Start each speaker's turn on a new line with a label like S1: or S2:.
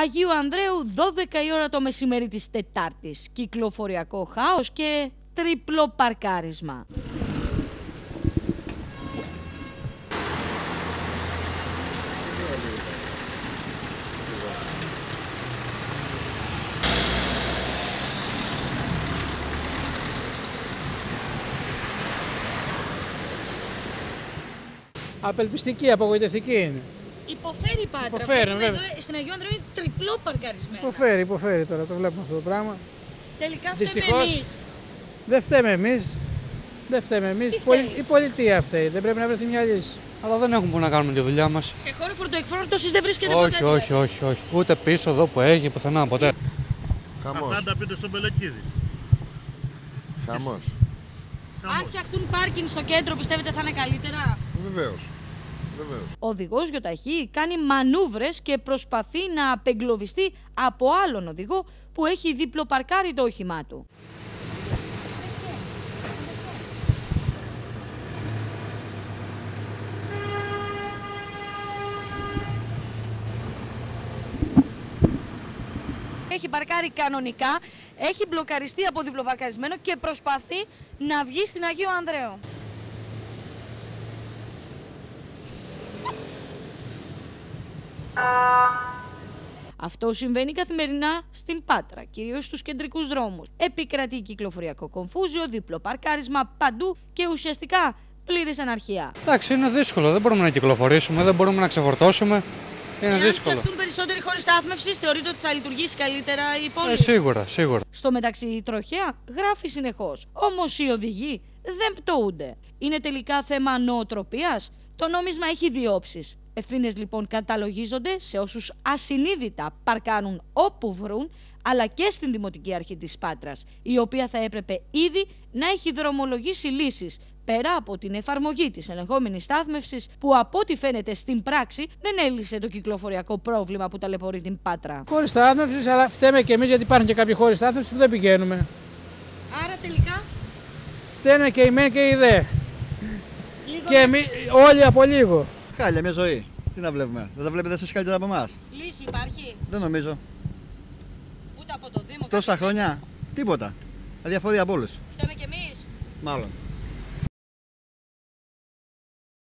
S1: Αγίου Ανδρέου 12 η ώρα το μεσημέρι της Τετάρτης. Κυκλοφοριακό χάος και τριπλό παρκάρισμα.
S2: Απελπιστική, απογοητευτική είναι.
S1: Υποφέρει η Πάτρα.
S2: Υποφέρει,
S1: Βλέπουμε
S2: βέβαια.
S1: εδώ, στην Αγίου Ανδρέου είναι τριπλό παρκαρισμένο.
S2: Υποφέρει, υποφέρει τώρα, το βλέπουμε αυτό το πράγμα.
S1: Τελικά φταίμε
S2: Δυστυχώς.
S1: εμείς.
S2: Δεν φταίμε εμείς. Δεν φταίμε εμείς.
S1: Τι φταίει;
S2: Η πολιτεία φταίει. Δεν πρέπει να βρεθεί μια λύση.
S3: Αλλά δεν έχουμε που να κάνουμε τη δουλειά μας.
S1: Σε χώρο φορτοεκφόρτωσης δεν βρίσκεται
S3: Όχι,
S1: ποτέ.
S3: όχι, όχι, όχι. Ούτε πίσω εδώ που έχει, πουθενά ποτέ.
S4: Χαμός.
S5: Αυτά τα πείτε στον Πελεκίδη.
S4: Χαμός.
S1: Αν φτιαχτούν πάρκινγκ στο κέντρο, πιστεύετε θα είναι καλύτερα;
S4: Βεβαίως. Βεβαίως.
S1: Ο οδηγός γιοταχή κάνει μανούβρες και προσπαθεί να απεγκλωβιστεί από άλλον οδηγό που έχει διπλοπαρκάρει το όχημά του. Έχει παρκάρει κανονικά, έχει μπλοκαριστεί από διπλοπαρκαρισμένο και προσπαθεί να βγει στην Αγίου Ανδρέου. Αυτό συμβαίνει καθημερινά στην Πάτρα, κυρίως στους κεντρικούς δρόμους. Επικρατεί κυκλοφοριακό κομφούζιο, διπλό παρκάρισμα παντού και ουσιαστικά πλήρης αναρχία.
S3: Εντάξει, είναι δύσκολο. Δεν μπορούμε να κυκλοφορήσουμε, δεν μπορούμε να ξεφορτώσουμε. Είναι
S1: Εάν
S3: δύσκολο.
S1: φτιαχτούν περισσότεροι χώροι στάθμευσης, θεωρείτε ότι θα λειτουργήσει καλύτερα η πόλη;
S3: Ε, σίγουρα, σίγουρα.
S1: Στο μεταξύ η τροχέα γράφει συνεχώς. Όμως οι οδηγοί δεν πτωούνται. Είναι τελικά θέμα νοοτροπίας; Το νόμισμα έχει δύο όψεις. Ευθύνες λοιπόν καταλογίζονται σε όσους ασυνείδητα παρκάνουν όπου βρουν, αλλά και στην Δημοτική Αρχή της Πάτρας, η οποία θα έπρεπε ήδη να έχει δρομολογήσει λύσεις πέρα από την εφαρμογή της ελεγχόμενης στάθμευσης που από ό,τι φαίνεται στην πράξη δεν έλυσε το κυκλοφοριακό πρόβλημα που ταλαιπωρεί την Πάτρα.
S2: Χώρη στάθμευσης, αλλά φταίμε και εμείς γιατί υπάρχουν και κάποιοι χώροι στάθμευσης που δεν πηγαίνουμε.
S1: Άρα τελικά;
S2: Φταίνε και οι μεν και οι δε.
S1: Λίγο
S2: Και εμεί όλοι από λίγο.
S6: Χάλια, μια ζωή. Τι να βλέπουμε. Δεν τα βλέπετε εσείς καλύτερα από εμάς.
S1: λύση υπάρχει.
S6: Δεν νομίζω.
S1: Ούτε από το Δήμο.
S6: Τόσα
S1: κάποιος
S6: χρόνια τίποτα. Αδιαφορία από όλους.
S1: Φταίμε κι εμείς.
S6: Μάλλον.